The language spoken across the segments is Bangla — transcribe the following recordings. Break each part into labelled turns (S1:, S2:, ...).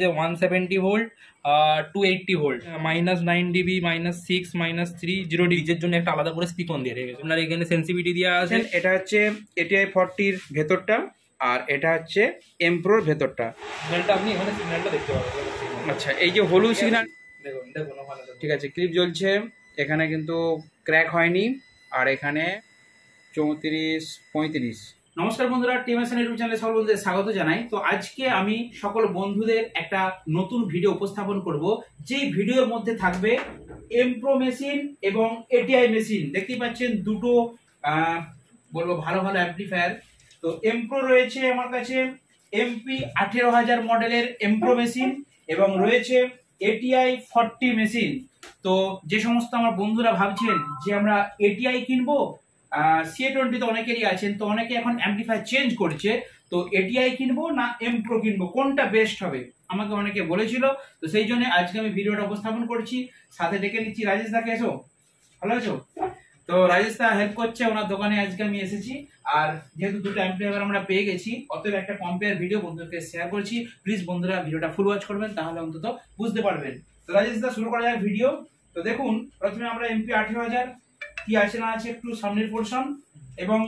S1: যে one seventy volt two eighty volt minus nine dB minus six minus
S2: three zero ডিবিজের জন্য একটা আলাদা করে স্পিকন দিয়ে রেখেছে আপনার এখানে সেন্সিভিটি দিয়ে আছে এটা হচ্ছে এটিআই ফর্টির ভেতরটা আর এটা হচ্ছে এমপ্রোর ভেতরটা সিগন্যালটা আপনি এখানে সিগন্যালটা দেখতে পাবেন আচ্ছা এই যে হলুদ সিগন্যাল
S1: দেখুন
S2: ঠিক আছে ক্লিপ জ্বলছে এখানে কিন্তু ক্র্যাক হয়নি আর এখানে চৌত্রিশ পঁয়ত্রিশ নমস্কার বন্ধুরা টিম এস ইউটিউব চ্যানেলে সকল বন্ধুদের স্বাগত জানাই তো আজকে আমি সকল বন্ধুদের একটা নতুন ভিডিও উপস্থাপন করব যেই ভিডিওর মধ্যে থাকবে এমপ্রো মেশিন এবং এটিআই মেশিন দেখতেই পাচ্ছেন দুটো বলবো ভালো ভালো অ্যাম্পলিফায়ার তো এমপ্রো রয়েছে আমার কাছে এমপি আঠেরো হাজার মডেলের এমপ্রো মেশিন এবং রয়েছে এটিআই ফর্টি মেশিন তো যে সমস্ত আমার বন্ধুরা ভাবছেন যে আমরা এটিআই কিনবো সিএ টোয়েন্টি তো অনেকেরই আছেন তো অনেকে এখন অ্যাম্পলিফায়ার চেঞ্জ করছে তো এটিআই কিনবো না এম প্রো কিনবো কোনটা বেস্ট হবে আমাকে অনেকে বলেছিল তো সেই জন্য আজকে আমি ভিডিওটা উপস্থাপন করছি সাথে ডেকে নিচ্ছি রাজেশ দাকে এসো ভালো আছো তো রাজেশ দা হেল্প করছে ওনার দোকানে আজকে আমি এসেছি আর যেহেতু দুটো অ্যাম্পলিফায়ার আমরা পেয়ে গেছি অতএব একটা কম্পেয়ার ভিডিও বন্ধুদেরকে শেয়ার করছি প্লিজ বন্ধুরা ভিডিওটা ফুল ওয়াচ করবেন তাহলে অন্তত বুঝতে পারবেন তো রাজেশ দা শুরু করা যায় ভিডিও তো দেখুন প্রথমে আমরা এমপি আঠেরো হাজার কি আছে না আছে একটু সামনের পোর্শন এবং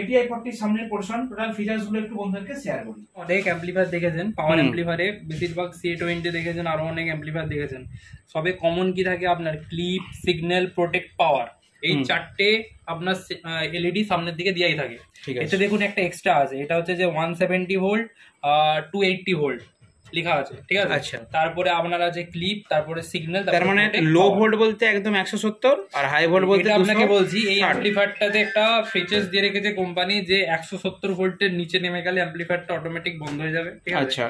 S2: এটিআই ফর্টির সামনের পোর্শন টোটাল ফিচার্স গুলো একটু বন্ধুদেরকে শেয়ার করি অনেক অ্যাম্পলিফায়ার দেখেছেন
S1: পাওয়ার অ্যাম্পলিফায়ারে বেশিরভাগ সি টোয়েন্টি দেখেছেন আরো অনেক অ্যাম্পলিফায়ার দেখেছেন সবে কমন কি থাকে আপনার ক্লিপ সিগন্যাল প্রোটেক্ট পাওয়ার এই চারটে আপনার এলইডি e সামনের দিকে দিয়াই থাকে এটা দেখুন একটা এক্সট্রা আছে এটা হচ্ছে যে one seventy volt two eighty volt লেখা আছে ঠিক আছে আচ্ছা তারপরে আপনার আছে ক্লিপ তারপরে সিগন্যাল তার মানে লো
S2: ভোল্ট বলতে একদম একশো সত্তর আর হাই ভোল্ট বলতে আপনাকে বলছি এই অ্যাম্পলিফায়ারটাতে
S1: একটা ফিচার্স দিয়ে রেখেছে কোম্পানি যে একশো সত্তর ভোল্টের নিচে নেমে গেলে অ্যাম্পলিফায়ারটা অটোমেটিক বন্ধ হয়ে যাবে আচ্ছা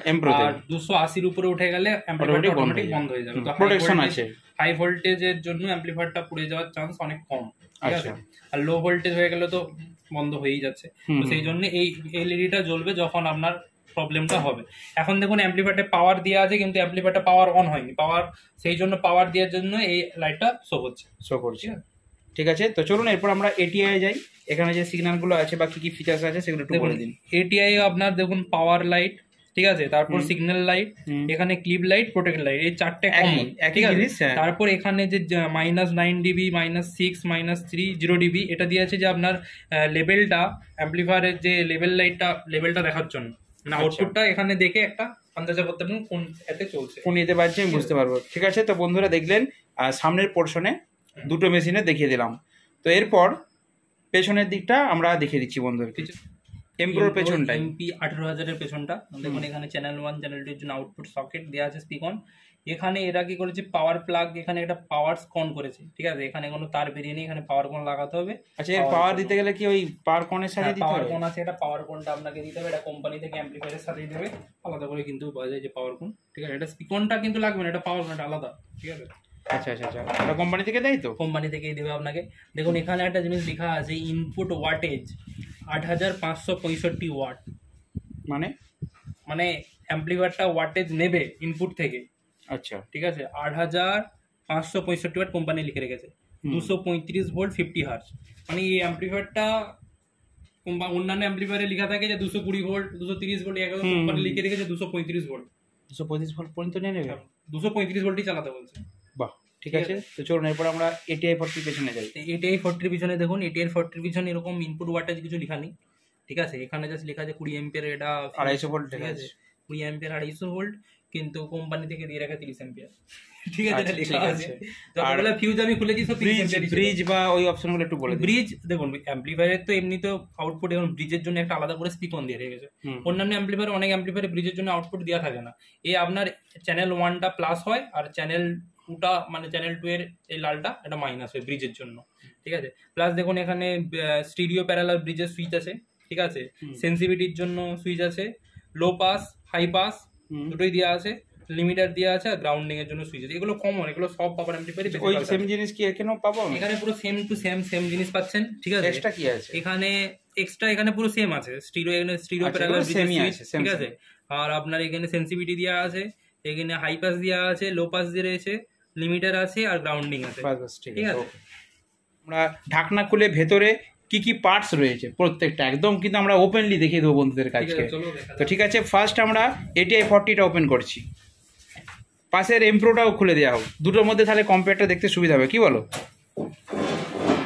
S1: আর দুশো আশির উপরে উঠে গেলে অ্যাম্পলিফায়ারটা অটোমেটিক বন্ধ হয়ে যাবে প্রোটেকশন আছে হাই ভোল্টেজের জন্য অ্যাম্পলিফায়ারটা পুড়ে যাওয়ার চান্স অনেক কম ঠিক আছে আচ্ছা। আর লো ভোল্টেজ হয়ে গেলে তো বন্ধ হয়েই যাচ্ছে সেই জন্য এই এলইডিটা জ্বলবে যখন আপনার প্রবলেমটা হবে এখন দেখুন অ্যাম্পলিফায়ারটা পাওয়ার দেওয়া আছে কিন্তু অ্যাম্পলিফায়ারটা পাওয়ার অন হয়নি পাওয়ার সেই জন্য পাওয়ার দেওয়ার জন্য এই লাইটটা শো করছে
S2: শো করছে ঠিক আছে তো চলুন এরপর আমরা এটিআই যাই এখানে যে সিগন্যালগুলো আছে বা কি কি ফিচার্স আছে সেগুলো একটু বলে দিন এটিআই আপনার দেখুন পাওয়ার লাইট ঠিক আছে তারপর সিগন্যাল লাইট
S1: এখানে ক্লিপ লাইট প্রোটেক্ট লাইট এই চারটে কমন ঠিক আছে হ্যাঁ। তারপর এখানে যে minus nine dB minus six minus three zero dB এটা দিয়ে আছে যে আপনার লেভেলটা অ্যাম্পলিফায়ারের যে লেভেল লাইটটা লেভেলটা দেখার জন্য আউটপুটটা আচ্ছা। এখানে দেখে একটা আন্দাজা করতে পারবেন কোন এতে চলছে
S2: কোন এতে পারছি আমি বুঝতে পারবো ঠিক আছে তো বন্ধুরা দেখলেন সামনের পোর্শনে দুটো মেশিনে দেখিয়ে দিলাম তো এরপর পেছনের দিকটা আমরা দেখিয়ে দিচ্ছি বন্ধুরা এমপ্রোর পেছনটা এমপি
S1: আঠেরো হাজারের পেছনটা দেখুন এখানে চ্যানেল ওয়ান চ্যানেল টুর জন্য আউটপুট সকেট দেওয়া আছে স্পিকন এখানে এরা কি করেছে পাওয়ার প্লাগ এখানে একটা পাওয়ার স্কন করেছে ঠিক আছে এখানে কোনো তার বেরিয়ে নেই এখানে পাওয়ার কন লাগাতে হবে আচ্ছা পাওয়ার দিতে গেলে
S2: কি ওই পাওয়ার কনের সাথে হ্যাঁ, দিতে পাওয়ার কোন
S1: আছে এটা পাওয়ার কনটা আপনাকে দিতে হবে এটা কোম্পানি থেকে অ্যাম্পলিফায়ারের সাথে দেবে আলাদা করে কিন্তু পাওয়া যায় যে পাওয়ার কন ঠিক আছে এটা স্পিকনটা কিন্তু লাগবে না এটা পাওয়ার কনটা আলাদা
S2: ঠিক আছে আচ্ছা আচ্ছা আচ্ছা এটা কোম্পানি থেকে দেয় তো
S1: কোম্পানি থেকেই দেবে আপনাকে দেখুন এখানে একটা জিনিস লেখা আছে ইনপুট ওয়াটেজ আট হাজার পাঁচশো পঁয়ষট্টি ওয়াট মানে মানে অ্যাম্পলিফায়ারটা ওয়াটেজ নেবে ইনপুট থেকে আচ্ছা ঠিক আছে আট হাজার পাঁচশো পঁয়ষট্টি ওয়াট কোম্পানি লিখে রেখেছে দুশো পঁয়ত্রিশ ভোল্ট ফিফটি হার্স মানে এই অ্যাম্প্লিফায়ারটা অন্যান্য অ্যাম্প্লিফায়ারে লেখা থাকে যে দুশো কুড়ি ভোল্ট দুশো তিরিশ ভোল্ট এক কোম্পানি লিখে রেখেছে দুশো পঁয়ত্রিশ ভোল্ট
S2: দুশো পঁয়ত্রিশ ভোল্ট পর্যন্ত নিয়ে নেবে হ্যাঁ, দুশো পঁয়ত্রিশ
S1: ভোল্টই চালাতে বলছে
S2: বাহ ঠিক আছে তো চলুন এরপর আমরা
S1: এটিআই ফোরটির পিছনে যাই এটিআই ফোর্টির পিছনে দেখুন এটিআই ফোরটির পিছনে এরকম ইনপুট ওয়াটেজ কিছু লেখা নেই ঠিক আছে এখানে জাস্ট লেখা আছে কুড়ি এম্পের এটা আড়াইশো ভোল্ট ঠিক আছে কুড়ি এম্পের আড়াইশো ভোল্ট কিন্তু কোম্পানি থেকে দিয়ে রাখা তিরিশ এম্পিয়ার ঠিক আছে এটা আচ্ছা, লেখা আছে যতগুলো ফিউজ আমি খুলেছি সব ব্রিজ ব্রিজ
S2: বা ওই অপশনগুলো একটু বলে ব্রিজ
S1: দেখুন অ্যাম্পলিফায়ারের তো এমনি তো আউটপুট এবং ব্রিজের জন্য একটা আলাদা করে স্পিকন দিয়ে রেখেছে অন্যান্য অ্যাম্পলিফায়ার অনেক অ্যাম্পলিফায়ারে ব্রিজের জন্য আউটপুট দেওয়া থাকে না এই আপনার চ্যানেল ওয়ানটা প্লাস হয় আর চ্যানেল টুটা মানে চ্যানেল টু এর এই লালটা একটা মাইনাস হয় ব্রিজের জন্য ঠিক আছে প্লাস দেখুন এখানে স্টিডিও প্যারালাল ব্রিজের সুইচ আছে ঠিক আছে সেন্সিভিটির জন্য সুইচ আছে লো পাস হাই পাস দুটোই দেওয়া আছে লিমিটার দেওয়া আছে আর গ্রাউন্ডিং এর জন্য সুইচ আছে এগুলো কমন এগুলো সব পাবার আমি পেরি ওই সেম
S2: জিনিস কি এখানেও
S1: পাবো এখানে পুরো সেম টু সেম সেম জিনিস পাচ্ছেন ঠিক আছে এক্সট্রা কি আছে এখানে এক্সট্রা এখানে পুরো সেম আছে স্টিরো এখানে স্টিরো প্যারালাল সুইচ আছে ঠিক আছে আর আপনার এখানে সেনসিটিভিটি দেওয়া আছে এখানে হাই পাস দেওয়া আছে লো পাস দিয়ে রয়েছে লিমিটার আছে আর গ্রাউন্ডিং আছে ঠিক আছে
S2: আমরা ঢাকনা খুলে ভেতরে কি কি পার্টস রয়েছে প্রত্যেকটা একদম কিন্তু আমরা ওপেনলি দেখিয়ে দেবো বন্ধুদের কাছে তো ঠিক আছে ফার্স্ট আমরা এটিআই ফর্টিটা ওপেন করছি পাশের এমপ্রোটাও খুলে দেওয়া হোক দুটোর মধ্যে তাহলে কম্পেয়ারটা দেখতে সুবিধা হবে কি বলো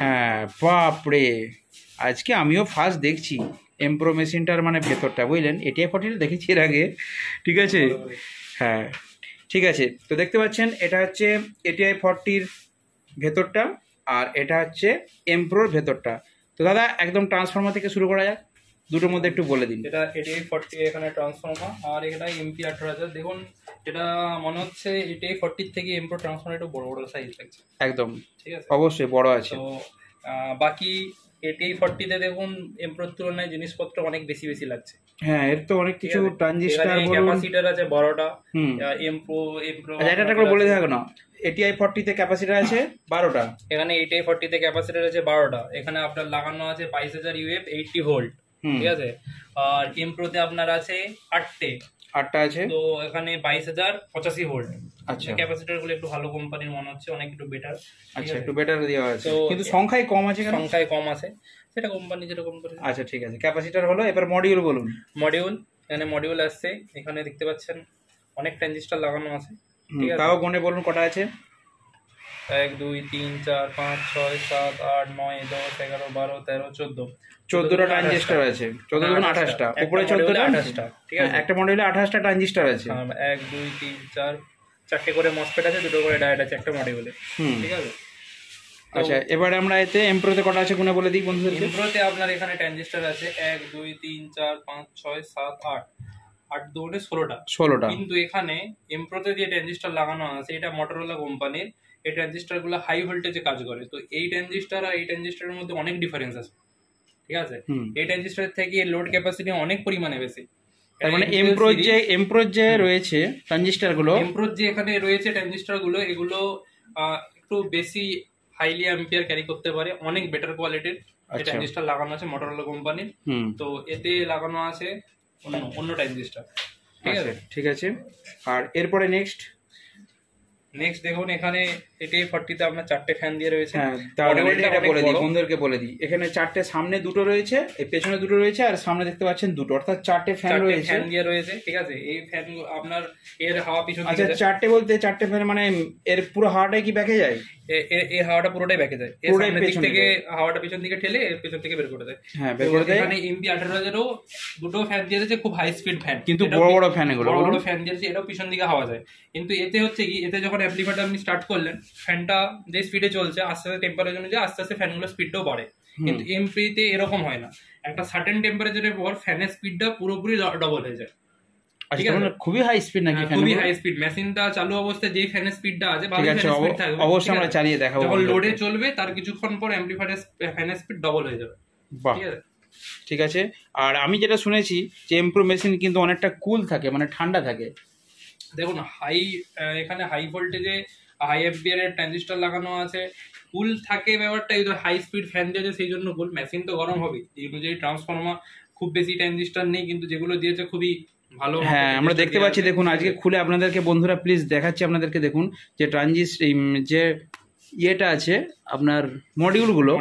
S2: হ্যাঁ বাপরে আজকে আমিও ফার্স্ট দেখছি এমপ্রো মেশিনটার মানে ভেতরটা বুঝলেন এটিআই ফর্টিটা দেখেছি এর আগে ঠিক আছে হ্যাঁ ঠিক আছে তো দেখতে পাচ্ছেন এটা হচ্ছে এটিআই ফর্টির ভেতরটা আর এটা হচ্ছে এমপ্রোর ভেতরটা তো দাদা একদম ট্রান্সফর্মার থেকে শুরু করা যাক দুটোর মধ্যে একটু বলে দিন এটা
S1: এইট এইট ফর্টি এখানে ট্রান্সফর্মার আর এটা এমপি আঠারো হাজার দেখুন এটা মনে হচ্ছে এইট এইট ফর্টির থেকে এমপ্রো ট্রান্সফর্মার একটু বড় বড় সাইজ লাগছে একদম
S2: ঠিক আছে অবশ্যই বড় আছে তো
S1: বাকি এইট এইট ফর্টিতে দেখুন এমপ্রোর তুলনায় জিনিসপত্র অনেক বেশি বেশি লাগছে
S2: হ্যাঁ এর তো অনেক কিছু ট্রানজিস্টার বলুন ক্যাপাসিটর
S1: আছে 12টা এমপ্রো এমপ্রো এটা করে বলে দেখাক না
S2: এটিআই ফর্টিতে ক্যাপাসিটার আছে বারোটা
S1: এখানে এটিআই ফর্টিতে ক্যাপাসিটার আছে বারোটা এখানে আপনার লাগানো আছে বাইশ হাজার ইউএফ এইটটি ভোল্ট ঠিক আছে আর এমপ্রোতে আপনার আছে আটটে
S2: আটটা আছে তো
S1: এখানে বাইশ হাজার পঁচাশি ভোল্ট
S2: আচ্ছা ক্যাপাসিটার
S1: গুলো একটু ভালো কোম্পানির মনে হচ্ছে অনেক একটু বেটার আচ্ছা একটু
S2: বেটার দেওয়া আছে কিন্তু সংখ্যায় কম আছে সংখ্যায়
S1: কম আছে সেটা কোম্পানি যেরকম করে
S2: আচ্ছা ঠিক আছে ক্যাপাসিটার হলো এবার মডিউল বলুন
S1: মডিউল এখানে মডিউল আসছে এখানে দেখতে পাচ্ছেন অনেক ট্রানজিস্টার লাগানো আছে
S2: ঠিক আছে তাও গুনে বলুন কটা আছে
S1: এক দুই তিন চার পাঁচ ছয় সাত আট নয় দশ এগারো বারো তেরো চোদ্দ
S2: চোদ্দটা ট্রানজিস্টার আছে চোদ্দ দুগুণ হ্যাঁ, আঠাশটা উপরে চোদ্দ আঠাশটা ঠিক হ্যাঁ, আছে একটা মডেলে আঠাশটা ট্রানজিস্টার আছে হ্যাঁ,
S1: এক দুই তিন চার চারটে করে মসপেট আছে দুটো করে ডায়েট আছে একটা মডেলে ঠিক আছে আচ্ছা
S2: এবারে আমরা এতে এমপ্রোতে কটা আছে গুনে বলে দিই বন্ধুদের এমপ্রোতে
S1: আপনার এখানে ট্রানজিস্টার আছে এক দুই তিন চার পাঁচ ছয় সাত আট আট দৌড়ে ষোলোটা ষোলোটা কিন্তু এখানে এমপ্রোতে যে ট্রানজিস্টার লাগানো আছে এটা মোটরোলা কোম্পানির এই ট্রানজিস্টার গুলো হাই ভোল্টেজে কাজ করে তো এই ট্রানজিস্টার আর এই ট্রানজিস্টারের মধ্যে অনেক ডিফারেন্স আছে ঠিক আছে এই ট্রানজিস্টার থেকে লোড ক্যাপাসিটি অনেক পরিমাণে বেশি
S2: তার মানে এমপ্রোজ যে এমপ্রো যে রয়েছে ট্রানজিস্টার গুলো এমপ্রোজ
S1: যে এখানে রয়েছে ট্রানজিস্টার গুলো এগুলো একটু বেশি হাইলি অ্যাম্পিয়ার ক্যারি করতে পারে অনেক বেটার কোয়ালিটির ট্রানজিস্টার লাগানো আছে মোটরোলা কোম্পানির তো এতে লাগানো আছে অন্য অন্য টাইপ জিনিসটা
S2: ঠিক আছে আচ্ছা, ঠিক আছে আর এরপরে নেক্সট
S1: নেক্সট দেখুন এখানে এটি ফর্টিতে আপনার চারটে ফ্যান দিয়ে রয়েছে হ্যাঁ এটা বলে দিই বন্ধুদেরকে
S2: বলে দিই এখানে চারটে সামনে দুটো রয়েছে এই পেছনে দুটো রয়েছে আর সামনে দেখতে পাচ্ছেন দুটো অর্থাৎ চারটে ফ্যান রয়েছে ফ্যান দিয়ে
S1: রয়েছে ঠিক আছে এই ফ্যান আপনার এর হাওয়া আচ্ছা
S2: চারটে বলতে চারটে ফ্যান মানে এর পুরো হাওয়াটাই কি ব্যাকে যায়
S1: এই হাওয়াটা পুরোটাই ব্যাকে যায় এর দিক থেকে হাওয়াটা পিছন দিকে ঠেলে এর পিছন থেকে বের করে দেয় হ্যাঁ বের করে দেয় এখানে এমপি 18000ও দুটো ফ্যান দিয়ে দিয়েছে খুব হাই স্পিড ফ্যান কিন্তু বড় বড় ফ্যান এগুলো বড় বড় ফ্যান দিয়েছে এটাও পিছন দিকে হাওয়া যায় কিন্তু এতে হচ্ছে কি এতে যখন অ্যাপ্লিকেটার আপনি স্টার্ট করলেন ফ্যানটা যে স্পিডে চলছে আস্তে আস্তে টেম্পারেচার অনুযায়ী আস্তে আস্তে ফ্যানগুলো স্পিডটাও বাড়ে কিন্তু এমপিতে এরকম হয় না একটা সার্টেন টেম্পারেচারের পর ফ্যানের স্পিডটা পুরোপুরি ডবল হয়ে যায়
S2: আচ্ছা, খুবই হাই নাকি হ্যাঁ, খুবই হাই
S1: স্পিড মেশিনটা চালু অবস্থায় ফ্যানের স্পিডটা আছে অবশ্যই আমরা চালিয়ে লোডে চলবে তার কিছুক্ষণ পর স্পিড ডবল হয়ে যাবে
S2: ঠিক আছে আর আমি যেটা শুনেছি যে এমপ্রো মেশিন কিন্তু অনেকটা কুল থাকে মানে ঠান্ডা থাকে
S1: দেখুন হাই এখানে হাই ভোল্টেজে হাই এফবিআর এর ট্রানজিস্টার লাগানো আছে কুল থাকে ব্যাপারটা এই হাই স্পিড ফ্যান দিয়েছে সেই জন্য কুল মেশিন তো গরম হবে এই অনুযায়ী ট্রান্সফর্মার খুব বেশি ট্রানজিস্টার নেই কিন্তু যেগুলো দিয়েছে খুবই ভালো হ্যাঁ আমরা দেখতে পাচ্ছি দেখুন আজকে
S2: খুলে আপনাদেরকে বন্ধুরা প্লিজ দেখাচ্ছি আপনাদেরকে দেখুন যে ট্রানজিস্ট যে ইয়েটা আছে আপনার মডিউলগুলো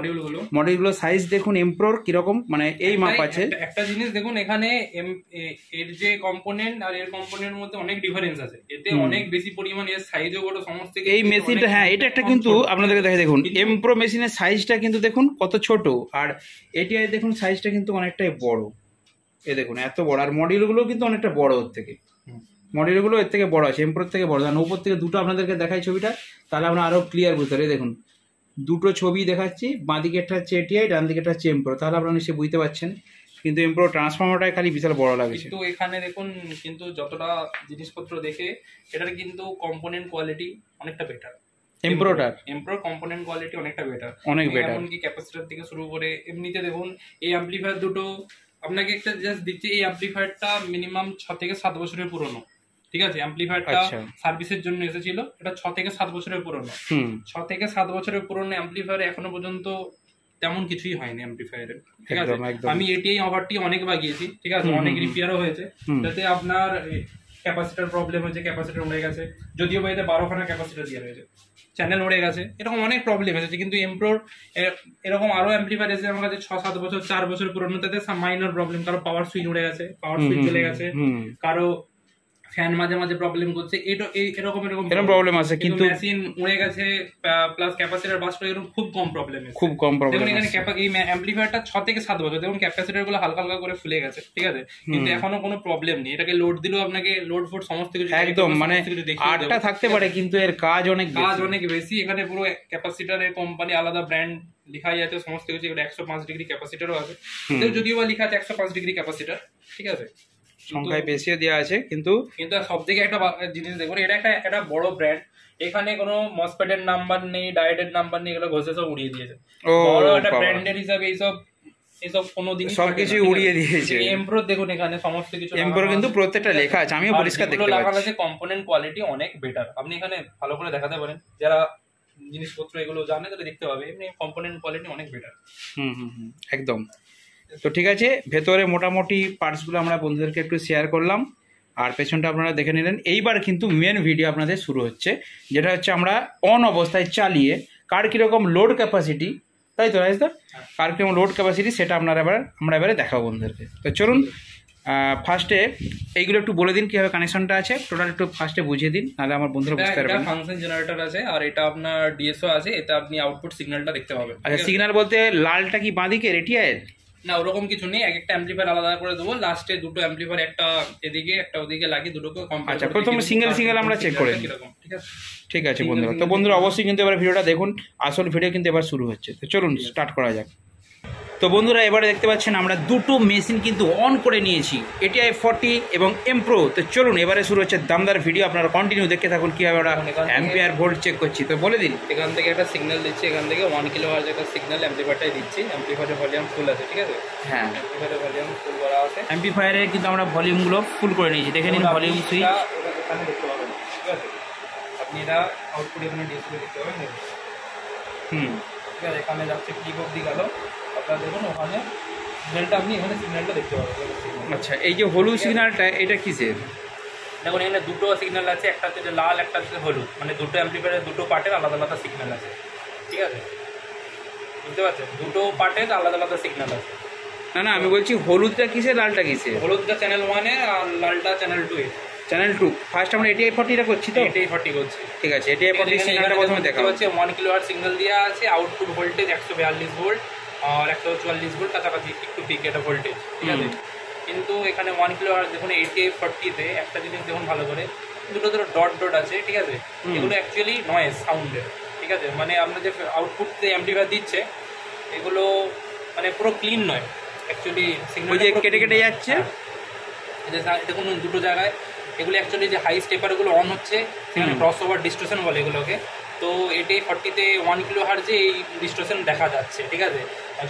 S2: মডিউলগুলো সাইজ দেখুন এমপ্রোর কিরকম মানে এই মাপ আছে একটা
S1: জিনিস দেখুন এখানে এর যে কম্পোনেন্ট আর এর কম্পোনেন্ট মধ্যে অনেক ডিফারেন্স আছে এতে অনেক বেশি পরিমাণ এর সাইজও বড় সমস্ত এই মেশিনটা হ্যাঁ এটা একটা কিন্তু
S2: আপনাদেরকে দেখে দেখুন এমপ্রো মেশিনের সাইজটা কিন্তু দেখুন কত ছোট আর এটিআই দেখুন সাইজটা কিন্তু অনেকটাই বড় এ দেখুন এত বড় আর মডিউলগুলো কিন্তু অনেকটা বড় ওর থেকে মডেলগুলো এর থেকে বড় আছে এমপ্রোর থেকে বড় কারণ উপর থেকে দুটো আপনাদেরকে দেখায় ছবিটা তাহলে আমরা আরও ক্লিয়ার বুঝতে পারি দেখুন দুটো ছবি দেখাচ্ছি বাঁ দিকেরটা হচ্ছে এটিআই ডান দিকেরটা হচ্ছে এমপ্রো তাহলে আপনারা নিশ্চয়ই বুঝতে পারছেন কিন্তু এমপ্রো ট্রান্সফর্মারটাই খালি বিশাল বড় লাগছে তো
S1: এখানে দেখুন কিন্তু যতটা জিনিসপত্র দেখে এটার কিন্তু কম্পোনেন্ট কোয়ালিটি অনেকটা বেটার এমপ্রোটার এমপ্রোর কম্পোনেন্ট কোয়ালিটি অনেকটা বেটার অনেক বেটার এমনকি ক্যাপাসিটার থেকে শুরু করে এমনিতে দেখুন এই অ্যাম্পলিফায়ার দুটো আপনাকে একটা জাস্ট দিচ্ছে এই অ্যাম্পলিফায়ারটা মিনিমাম ছ থেকে সাত বছরের পুরনো ঠিক আছে অ্যাম্পলিফায়ারটা সার্ভিসের আচ্ছা। জন্য এসেছিল এটা ছ থেকে সাত বছরের পুরনো ছ থেকে সাত বছরের পুরনো অ্যাম্পলিফায়ার এখনো পর্যন্ত তেমন কিছুই হয়নি অ্যাম্পলিফায়ারের ঠিক আছে আমি এটিআই অফারটি অনেক বাগিয়েছি ঠিক আছে অনেক রিপেয়ারও হয়েছে যাতে আপনার ক্যাপাসিটার প্রবলেম হয়েছে ক্যাপাসিটার উড়ে গেছে যদিও বা এতে বারোখানা ক্যাপাসিটার দেওয়া হয়েছে চ্যানেল উড়ে গেছে এরকম অনেক প্রবলেম এসেছে কিন্তু এমপ্রোর এরকম আরো অ্যাম্পলিফায়ার এসেছে আমার কাছে ছ সাত বছর চার বছর পুরনো তাতে মাইনর প্রবলেম কারো পাওয়ার সুইচ উড়ে গেছে পাওয়ার সুইচ চলে গেছে কারো ফ্যান মাঝে মাঝে প্রবলেম করছে এটা এরকম এরকম এরকম প্রবলেম আছে কিন্তু মেশিন উড়ে গেছে প্লাস ক্যাপাসিটর বাস্ট হয়ে এরকম খুব কম প্রবলেম আছে খুব কম প্রবলেম এখানে ক্যাপা এই অ্যামপ্লিফায়ারটা 6 থেকে 7 বছর দেখুন ক্যাপাসিটর গুলো হালকা হালকা করে ফুলে গেছে ঠিক আছে কিন্তু এখনো কোনো প্রবলেম নেই এটাকে লোড দিলেও আপনাকে লোড ফোর্স সমস্ত কিছু একদম মানে
S2: আটটা থাকতে পারে কিন্তু এর কাজ অনেক কাজ অনেক
S1: বেশি এখানে পুরো ক্যাপাসিটরের কোম্পানি আলাদা ব্র্যান্ড লেখা আছে সমস্ত কিছু একশো পাঁচ ডিগ্রি ক্যাপাসিটারও আছে যদিও বা লেখা আছে একশো পাঁচ ডিগ্রি ক্যাপাসিটার ঠিক আছে
S2: সংখ্যায় বেশিও দেওয়া আছে কিন্তু
S1: কিন্তু সব থেকে একটা জিনিস দেখুন এটা একটা একটা বড় ব্র্যান্ড এখানে কোনো মসপেটের নাম্বার নেই ডায়েটের নাম্বার নেই এগুলো ঘষে সব উড়িয়ে দিয়েছে
S2: বড় একটা ব্র্যান্ডের
S1: হিসাবে এইসব এসব সবকিছু উড়িয়ে দিয়েছে এমপ্রো দেখুন এখানে সমস্ত কিছু কিন্তু
S2: প্রত্যেকটা লেখা আছে পরিষ্কার আছে
S1: কম্পোনেন্ট কোয়ালিটি অনেক বেটার আপনি এখানে ভালো করে দেখাতে পারেন যারা জিনিসপত্র এগুলো জানে দেখতে এমনি কম্পোনেন্ট কোয়ালিটি অনেক বেটার
S2: হুম হুম একদম তো ঠিক আছে ভেতরে মোটামুটি পার্টসগুলো আমরা বন্ধুদেরকে একটু শেয়ার করলাম আর পেছনটা আপনারা দেখে নিলেন এইবার কিন্তু মেন ভিডিও আপনাদের শুরু হচ্ছে যেটা হচ্ছে আমরা অন অবস্থায় চালিয়ে কার কীরকম লোড ক্যাপাসিটি তাই তো রাজদা কার কীরকম লোড ক্যাপাসিটি সেটা আপনারা এবার আমরা এবারে দেখাবো বন্ধুদেরকে তো চলুন ফার্স্টে এইগুলো একটু বলে দিন কীভাবে কানেকশনটা আছে টোটাল একটু ফার্স্টে বুঝিয়ে দিন নাহলে আমার বন্ধুরা বুঝতে পারবে ফাংশন
S1: জেনারেটর আছে আর এটা আপনার ডিএসও আছে এটা আপনি আউটপুট সিগন্যালটা দেখতে পাবেন আচ্ছা
S2: সিগন্যাল বলতে লালটা কি বাঁদিকে রেটিয়ায়
S1: না ওরকম কিছু নেই এক একটা অ্যাম্পলিফায়ার আলাদা করে দেবো লাস্টে দুটো অ্যাম্পলিফায়ার একটা এদিকে একটা ওদিকে লাগি দুটোকে কম আচ্ছা প্রথম সিঙ্গেল সিঙ্গেল আমরা চেক করে ঠিক আছে
S2: ঠিক আছে বন্ধুরা তো বন্ধুরা অবশ্যই কিন্তু এবার ভিডিওটা দেখুন আসল ভিডিও কিন্তু এবার শুরু হচ্ছে তো চলুন স্টার্ট করা যাক তো বন্ধুরা এবারে দেখতে পাচ্ছেন আমরা দুটো মেশিন কিন্তু অন করে নিয়েছি এটিআই ফর্টি এবং এমপ্রো তো চলুন এবারে শুরু হচ্ছে দামদার ভিডিও আপনারা কন্টিনিউ দেখতে থাকুন কীভাবে ওরা অ্যাম্পিয়ার ভোল্ট চেক করছি তো বলে দিন এখান থেকে একটা সিগন্যাল দিচ্ছি এখান থেকে
S1: ওয়ান কিলো হার্জ একটা সিগন্যাল অ্যাম্পিফায়ারটাই দিচ্ছি অ্যাম্পিফায়ারের ভলিউম ফুল আছে ঠিক আছে হ্যাঁ অ্যাম্পিফায়ারের ভলিউম ফুল করা আছে
S2: অ্যাম্পিফায়ারের কিন্তু আমরা ভলিউমগুলো ফুল করে নিয়েছি দেখে নিন ভলিউম সুইচ
S1: দেখতে পাবেন ঠিক আছে আপনি এটা আউটপুট এখানে ডিসপ্লে দেখতে পাবেন হুম ঠিক আছে এখানে যাচ্ছে ক্লিপ অব্দি গেল সিগন্যালটা
S2: আচ্ছা এই যে হলুদ সিগন্যালটা এটা কিসের
S1: দেখুন এখানে দুটো সিগন্যাল আছে একটা হচ্ছে লাল একটা হচ্ছে হলুদ মানে দুটো অ্যাম্প্লিফায়ারের দুটো পার্টের আলাদা আলাদা সিগন্যাল আছে ঠিক আছে বুঝতে পারছেন দুটো পার্টের আলাদা আলাদা সিগন্যাল আছে
S2: না না আমি বলছি হলুদটা
S1: কিসে লালটা কিসে হলুদটা চ্যানেল ওয়ানে আর লালটা channel two channel two first আমরা এটিআই ফর্টিটা
S2: করছি তো এটিআই ফর্টি করছি ঠিক আছে এটিআই ফর্টি সিগন্যালটা প্রথমে দেখা হচ্ছে
S1: ওয়ান কিলো আর সিগন্যাল দেওয়া আছে আউটপুট ভোল্টেজ একশো বিয়াল্লিশ ভোল্ট আর একটা চুয়াল্লিশ ভোল্ট কাছাকাছি একটু পিক এটা ভোল্টেজ ঠিক আছে কিন্তু এখানে ওয়ান কিলো আর দেখুন এইটি ফর্টিতে একটা জিনিস দেখুন ভালো করে দুটো দুটো ডট ডট আছে ঠিক আছে এগুলো অ্যাকচুয়ালি নয়েজ সাউন্ডের ঠিক আছে মানে আপনার যে আউটপুট যে অ্যাম্পলিফায়ার দিচ্ছে এগুলো মানে পুরো ক্লিন নয় অ্যাকচুয়ালি সিগন্যাল যে কেটে কেটে যাচ্ছে দেখুন হ্যাঁ। দুটো জায়গায় এগুলো অ্যাকচুয়ালি যে হাই স্টেপারগুলো অন হচ্ছে সেখানে ক্রস ওভার ডিস্টোশন বলে এগুলোকে তো এটাই ফর্টিতে ওয়ান কিলো হার যে এই ডিস্টোশন দেখা যাচ্ছে ঠিক আছে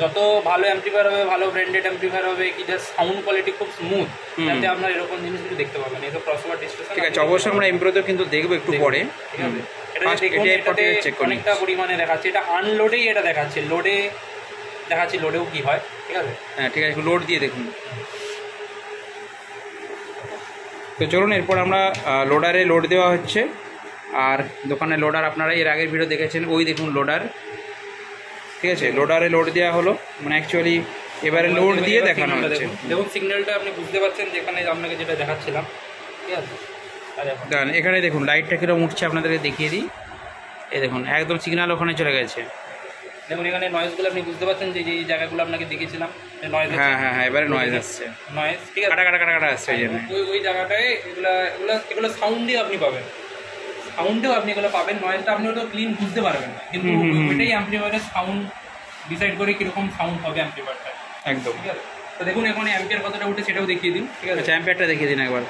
S1: যত ভালো অ্যাম্পলিফায়ার হবে ভালো ব্র্যান্ডেড অ্যাম্পলিফায়ার হবে কি যার সাউন্ড কোয়ালিটি খুব স্মুথ তাতে আপনার এরকম জিনিসগুলো দেখতে পাবেন এটা ক্রসওভার ডিসপ্লে ঠিক আছে অবশ্যই আমরা
S2: ইমপ্রোতে কিন্তু দেখব একটু পরে
S1: ঠিক আছে এটাতে অনেকটা পরিমাণে দেখাচ্ছে এটা আনলোডেই এটা দেখাচ্ছে লোডে দেখাচ্ছে লোডেও কি হয় ঠিক আছে
S2: হ্যাঁ ঠিক আছে লোড দিয়ে দেখুন তো চলুন এরপর আমরা লোডারে লোড দেওয়া হচ্ছে আর দোকানে লোডার আপনারা এর আগের ভিডিও দেখেছেন ওই দেখুন লোডার ঠিক আছে লোডারে লোড দেওয়া হলো মানে অ্যাকচুয়ালি এবারে লোড দিয়ে দেখানো হচ্ছে দেখুন
S1: সিগন্যালটা আপনি বুঝতে পারছেন যেখানে আপনাকে যেটা দেখাচ্ছিলাম ঠিক আছে
S2: এখানে দেখুন লাইটটা কীরকম উঠছে আপনাদেরকে দেখিয়ে দিই এ দেখুন একদম সিগন্যাল ওখানে চলে গেছে
S1: দেখুন এখানে নয়েজগুলো আপনি বুঝতে পারছেন যে এই জায়গাগুলো আপনাকে দেখিয়েছিলাম নয়েজ হ্যাঁ
S2: হ্যাঁ হ্যাঁ এবারে নয়েজ আসছে নয়েজ ঠিক আছে কাটা কাটা আসছে
S1: ওই ওই জায়গাটায় এগুলো এগুলো এগুলো সাউন্ডই আপনি পাবেন সাউন্ডেও আপনি এগুলো পাবেন নয়েজটা আপনি ওটা ক্লিন বুঝতে পারবেন না কিন্তু ওইটাই অ্যাম্পলিফায়ারের সাউন্ড ডিসাইড করে কীরকম সাউন্ড হবে অ্যাম্পলিফায়ারটা একদম ঠিক আছে তো দেখুন এখন অ্যাম্পিয়ার
S2: কতটা উঠে সেটাও দেখিয়ে দিন ঠিক আছে অ্যাম্পিয়ারটা আচ্ছা, দেখিয়ে দিন একবার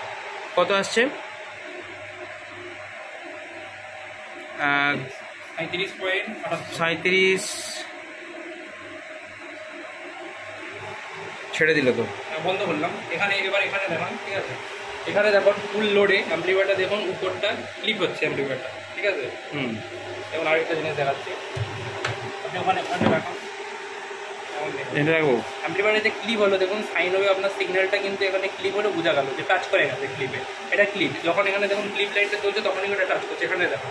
S2: কত আসছে ছেড়ে দিল তো হ্যাঁ,
S1: বন্ধ করলাম এখানে এবার এখানে দেখান ঠিক আছে এখানে দেখুন ফুল লোডে অ্যাম্পলিফায়ারটা দেখুন উপরটা ক্লিপ হচ্ছে অ্যাম্পলিফায়ারটা ঠিক আছে হুম এখন আরেকটা জিনিস দেখাচ্ছি আপনি ওখানে ওখানে রাখুন ক্লিপ হলো দেখুন সাইন আপনার কিন্তু এখানে ক্লিপ বোঝা যে টাচ করে ক্লিপে এটা ক্লিপ যখন এখানে দেখুন ক্লিপ লাইটটা তখনই টাচ করছে এখানে দেখো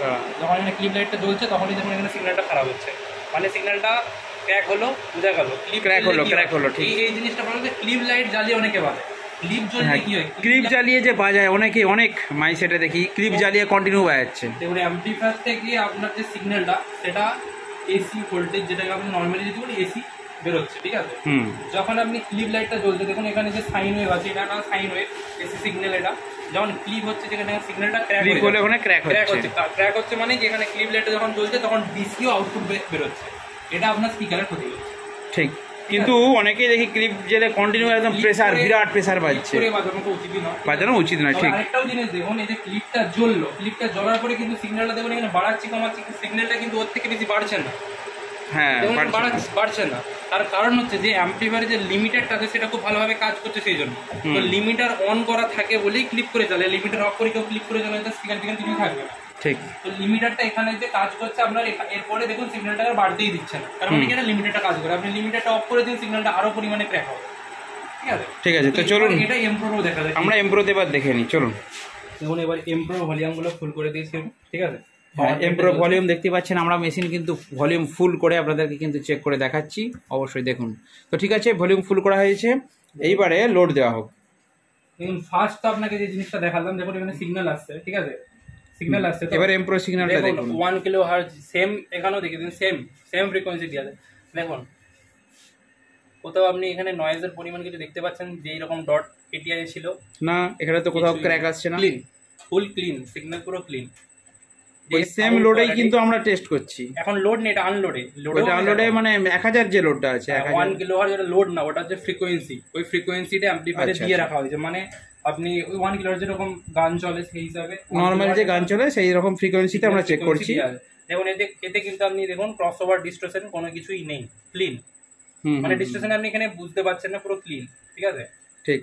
S1: হ্যাঁ। যখন এখানে ক্লিপ লাইটটা তখনই এখানে খারাপ হচ্ছে মানে সিগন্যালটা ক্র্যাক হলো বোঝা গেল ক্লিপ ক্র্যাক ক্র্যাক হলো ঠিক এই জিনিসটা বলতে ক্লিপ লাইট জ্বালিয়ে অনেকে বাজে
S2: ক্লিপ হ্যাঁ, কি হয় ক্লিপ জ্বালিয়ে যে বাজায় অনেকেই অনেক মাইসেটে দেখি ক্লিপ হ্যাঁ। জ্বালিয়ে কন্টিনিউ বাজাচ্ছে
S1: দেখুন অ্যাম্পলিফায়ার থেকে আপনার যে সিগন্যালটা সেটা এসি ভোল্টেজ যেটাকে আপনি নর্মালি যদি বলি এসি বেরোচ্ছে ঠিক আছে যখন আপনি ক্লিপ লাইটটা জ্বলছে দেখুন এখানে যে সাইন ওয়েভ আছে এটা না সাইন ওয়েভ এসি সিগন্যাল এটা যখন ক্লিপ হচ্ছে যেখানে সিগন্যালটা ক্র্যাক হলে ওখানে ক্র্যাক হচ্ছে ক্র্যাক হচ্ছে মানে যে এখানে ক্লিপ লাইটটা যখন জ্বলছে তখন ডিসিও আউটপুট বেরোচ্ছে এটা আপনার স্পিকারের ক্ষতি হচ্ছে
S2: ঠিক কিন্তু
S1: অনেকে দেখি ক্লিপ জেলে কন্টিনিউ একদম প্রেসার বিরাট প্রেসার বাজছে বাজানো উচিত নয় ঠিক জিনিস দেখুন এই যে ক্লিপটা জ্বললো ক্লিপটা জ্বলার পরে কিন্তু সিগন্যালটা দেখুন এখানে সিগন্যালটা কিন্তু ওর থেকে বেশি বাড়ছে না হ্যাঁ বাড়ছে না তার কারণ হচ্ছে যে অ্যাম্পলিফায়ারের যে লিমিটারটা আছে সেটা খুব ভালোভাবে কাজ করছে সেই জন্য লিমিটার অন করা থাকে বলেই ক্লিপ করে চলে লিমিটার অফ করে কেউ ক্লিক করে চলে সিগন্যাল থাকবে না ঠিক তো লিমিটারটা এখানে যে কাজ করছে আপনার এরপরে দেখুন সিগন্যালটা বাড়তেই দিচ্ছে না কারণ এখানে লিমিটারটা কাজ করে আপনি লিমিটারটা অফ করে দিন সিগন্যালটা আরো পরিমাণে ক্র্যাক হবে
S2: ঠিক আছে তো চলুন এটা এমপ্রো দেখা যায় আমরা এমপ্রোতে এবার দেখে নিই চলুন দেখুন এবার এমপ্রো ভলিউম গুলো ফুল করে দিয়েছি ঠিক আছে হ্যাঁ, এমপ্রো ভলিউম দেখতে পাচ্ছেন আমরা মেশিন কিন্তু ভলিউম ফুল করে আপনাদেরকে কিন্তু চেক করে দেখাচ্ছি অবশ্যই দেখুন তো ঠিক আছে ভলিউম ফুল করা হয়েছে এইবারে লোড দেওয়া হোক
S1: দেখুন ফার্স্ট তো আপনাকে যে জিনিসটা দেখালাম দেখুন এখানে সিগন্যাল আসছে ঠিক আছে সিগন্যাল আসছে এবার এমপ্রো প্রো সিগন্যালটা দেখুন 1 কিলো হার্জ সেম এখানেও দেখে দিন সেম সেম ফ্রিকোয়েন্সি দিয়া আছে দেখুন কোথাও আপনি এখানে নয়েজের পরিমাণ কিছু দেখতে পাচ্ছেন যে এরকম ডট এটিআই ছিল
S2: না এখানে তো কোথাও ক্র্যাক আসছে না ক্লিন ফুল ক্লিন
S1: সিগন্যাল পুরো ক্লিন
S2: এই সেম লোডেই কিন্তু আমরা টেস্ট করছি এখন
S1: লোড নেই এটা আনলোডে
S2: ওটা আনলোডে মানে এক হাজার যে লোডটা আছে ওয়ান
S1: কিলো হার যেটা লোড না ওটা যে ফ্রিকোয়েন্সি ওই ফ্রিকোয়েন্সিতে আচ্ছা, অ্যাম্পলিফায়ারে দিয়ে আচ্ছা। রাখা হয়েছে মানে আপনি ওই ওয়ান কিলো যেরকম গান চলে সেই হিসাবে নরমাল যে গান
S2: চলে সেই রকম ফ্রিকোয়েন্সিতে আমরা চেক করছি
S1: দেখুন এতে এতে কিন্তু আপনি দেখুন ক্রসওভার ওভার কোনো কিছুই নেই ক্লিন মানে ডিস্ট্রেশন আপনি এখানে বুঝতে পারছেন না পুরো ক্লিন ঠিক আছে ঠিক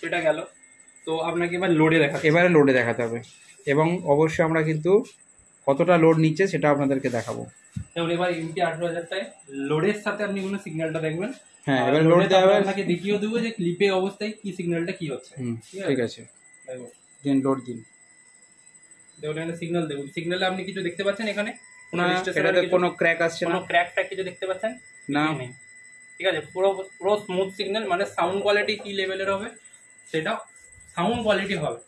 S1: সেটা গেল তো আপনাকে এবার লোডে দেখা এবারে
S2: লোডে দেখাতে হবে এবং অবশ্যই আমরা কিন্তু কতটা লোড নিচ্ছে সেটা আপনাদেরকে দেখাবো
S1: এবার লোডের সাথে আপনি কোনো দেখবেন হ্যাঁ এবার দেবো যে অবস্থায় সিগন্যালটা হচ্ছে ঠিক আছে লোড দিন সিগন্যাল আপনি কিছু দেখতে পাচ্ছেন এখানে কোনো ক্র্যাক আসছে কিছু দেখতে পাচ্ছেন না ঠিক আছে পুরো পুরো স্মুথ মানে সাউন্ড কোয়ালিটি কি লেভেলের হবে সেটা সাউন্ড কোয়ালিটি হবে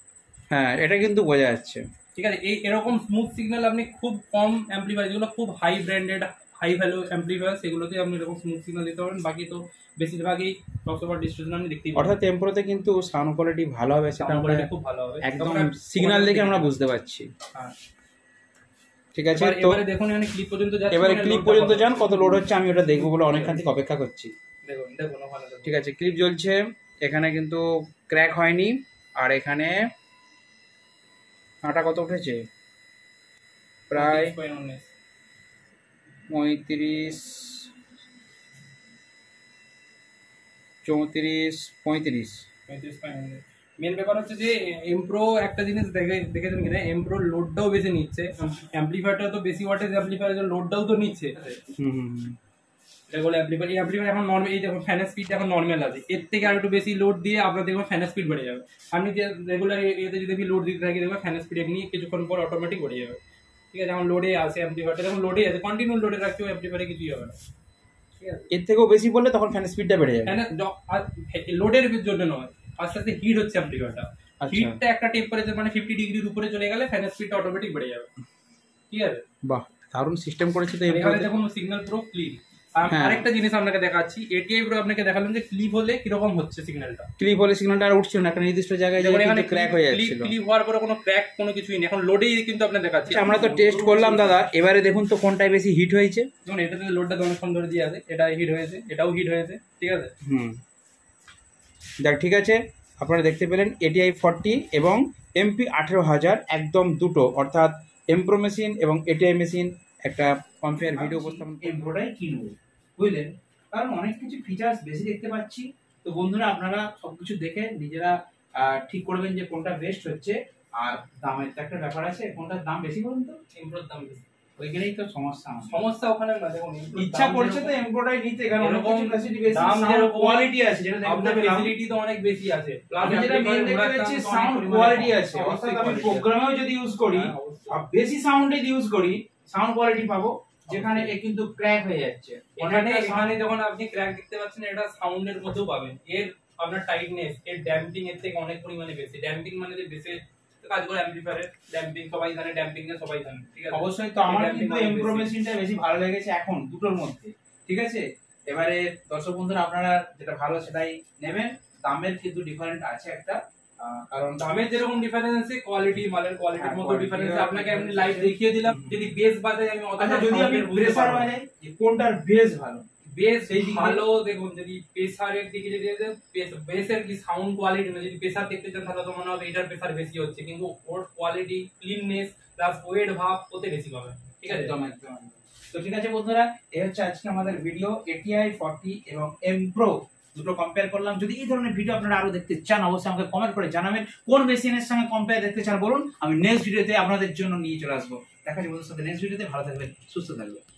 S2: হ্যাঁ এটা কিন্তু বোঝা যাচ্ছে
S1: ঠিক আছে এই এরকম স্মুথ সিগন্যাল আপনি খুব কম অ্যাম্পলিফায়ার যেগুলো খুব high branded high value amplifier সেগুলোতে আপনি এরকম স্মুথ সিগন্যাল দিতে পারেন বাকি তো বেশিরভাগই ক্রসওভার ডিস্ট্রিবিউশন আপনি দেখতেই অর্থাৎ
S2: টেম্পোতে কিন্তু সাউন্ড কোয়ালিটি ভালো হবে সেটা খুব ভালো হবে একদম সিগন্যাল দেখে আমরা বুঝতে পারছি হ্যাঁ ঠিক আছে তো এবারে
S1: দেখুন এখানে ক্লিপ পর্যন্ত যাচ্ছে এবারে ক্লিপ মানে পর্যন্ত যান কত লোড হচ্ছে
S2: আমি ওটা দেখবো বলে অনেকক্ষণ থেকে অপেক্ষা করছি দেখুন দেখুন ঠিক আছে ক্লিপ জ্বলছে এখানে কিন্তু ক্র্যাক হয়নি আর এখানে আটা কত উঠেছে প্রায় পঁয়ত্রিশ চৌত্রিশ পঁয়ত্রিশ
S1: মেন ব্যাপার হচ্ছে যে এমপ্রো একটা জিনিস দেখে দেখেছেন কিনা এমপ্রো লোডটাও বেশি নিচ্ছে অ্যাম্পলিফায়ারটা তো বেশি ওয়াটেজ অ্যাম্পলিফায়ার লোডটাও তো নিচ্ছে এটা করলে অ্যাপ্লিকেবল এই এখন নর্মাল স্পিড নর্মাল আছে এর থেকে আর বেশি লোড দিয়ে আপনার দেখবেন ফ্যানের স্পিড বেড়ে যাবে আপনি যে রেগুলার যদি আমি দেখবেন ফ্যানের স্পিড এমনি কিছুক্ষণ পর অটোমেটিক বেড়ে যাবে ঠিক আছে লোডে আছে অ্যাম্পলিফায়ারটা দেখুন লোডে কন্টিনিউ লোডে রাখতে হবে হবে
S2: এর থেকেও বেশি বললে তখন ফ্যানের স্পিডটা বেড়ে যাবে লোডের জন্য
S1: নয় আস্তে আস্তে হিট হচ্ছে অ্যাম্পলিফায়ারটা হিটটা আচ্ছা। একটা টেম্পারেচার মানে ফিফটি ডিগ্রির উপরে চলে গেলে ফ্যানের স্পিডটা অটোমেটিক বেড়ে যাবে
S2: ঠিক আছে বাহ দারুণ সিস্টেম করেছে তো এখানে দেখুন
S1: সিগন্যাল পুরো হ্যাঁ। আরেকটা জিনিস আপনাকে দেখাচ্ছি এটিআই পুরো আপনাকে দেখালাম যে ক্লিপ হলে কিরকম হচ্ছে সিগন্যালটা
S2: ক্লিপ হলে সিগন্যালটা আর উঠছিল না একটা নির্দিষ্ট জায়গায় যখন এখানে ক্র্যাক হয়ে যাচ্ছিল ক্লিপ হওয়ার পরে কোনো ক্র্যাক
S1: কোনো কিছুই নেই এখন লোডেই কিন্তু আপনি দেখাচ্ছি আচ্ছা, আমরা
S2: তো টেস্ট করলাম দাদা এবারে দেখুন তো কোনটাই বেশি হিট হয়েছে
S1: দেখুন এটাতে লোডটা অনেক সুন্দর দিয়ে আছে এটা হিট হয়েছে এটাও হিট হয়েছে ঠিক আছে
S2: হুম দেখ ঠিক আছে আপনারা দেখতে পেলেন এটিআই ফর্টি এবং এমপি আঠেরো হাজার একদম দুটো অর্থাৎ এমপ্রো মেশিন এবং এটিআই মেশিন একটা কম্পেয়ার ভিডিও উপস্থাপন এমব্রয়ডারি কিনবো বুঝলেন কারণ অনেক কিছু ফিচার্স বেশি দেখতে পাচ্ছি তো বন্ধুরা আপনারা সব কিছু দেখে নিজেরা ঠিক করবেন যে কোনটা বেস্ট হচ্ছে আর দামের তো একটা ব্যাপার আছে কোনটার দাম বেশি বলুন তো এমব্রোর দাম বেশি ওইখানেই তো সমস্যা সমস্যা ওখানে না দেখুন ইচ্ছা করছে তো এমব্রয়ডারি নিতে কারণ এরকম দাম কোয়ালিটি আছে যেটা আপনার ফ্যাসিলিটি তো অনেক বেশি আছে প্লাস যেটা মেইন দেখতে পাচ্ছি সাউন্ড কোয়ালিটি আছে অর্থাৎ আমি প্রোগ্রামেও যদি ইউজ করি হ্যাঁ, বেশি সাউন্ডে ইউজ করি সাউন্ড কোয়ালিটি পাবো যেখানে এ কিন্তু ক্র্যাক হয়ে যাচ্ছে এখানে এখানে
S1: যখন আপনি ক্র্যাক দেখতে পাচ্ছেন এটা সাউন্ডের মধ্যেও পাবেন এর আপনার টাইটনেস এর ড্যাম্পিং এর থেকে অনেক পরিমাণে বেশি ড্যাম্পিং মানে যে বেশি কাজ করে অ্যাম্পলিফায়ারের
S2: ড্যাম্পিং সবাই জানে ড্যাম্পিং না সবাই জানে ঠিক আছে অবশ্যই তো আমার কিন্তু ইমপ্রোভেশনটা বেশি ভালো লেগেছে এখন দুটোর মধ্যে ঠিক আছে এবারে দর্শক বন্ধুরা আপনারা যেটা ভালো সেটাই নেবেন দামের কিন্তু ডিফারেন্ট আছে একটা কারণ দামের যেরকম ডিফারেন্স আছে কোয়ালিটি মালের
S1: কোয়ালিটির মতো ডিফারেন্স আপনাকে আমি লাইভ দেখিয়ে দিলাম যদি বেস বাজে আমি আচ্ছা যদি আমি প্রেসার বাজাই
S2: কোনটার বেস ভালো বেস ভালো
S1: দেখুন যদি প্রেসারের দিকে যদি দেন বেসের কি সাউন্ড কোয়ালিটি না যদি প্রেসার দেখতে চান তাহলে তো মনে হবে এটার প্রেসার বেশি হচ্ছে কিন্তু ওর কোয়ালিটি ক্লিননেস প্লাস ওয়েট ভাব ওতে বেশি পাবে ঠিক আছে একদম একদম
S2: তো ঠিক আছে বন্ধুরা এই হচ্ছে আজকে আমাদের ভিডিও এটিআই ফর্টি এবং এম প্রো দুটো কম্পেয়ার করলাম যদি এই ধরনের ভিডিও আপনারা আরো দেখতে চান অবশ্যই আমাকে কমেন্ট করে জানাবেন কোন মেশিনের সঙ্গে কম্পেয়ার দেখতে চান বলুন আমি নেক্সট ভিডিওতে আপনাদের জন্য নিয়ে চলে আসবো দেখা যাবে সাথে নেক্সট ভিডিওতে ভালো থাকবেন সুস্থ থাকবেন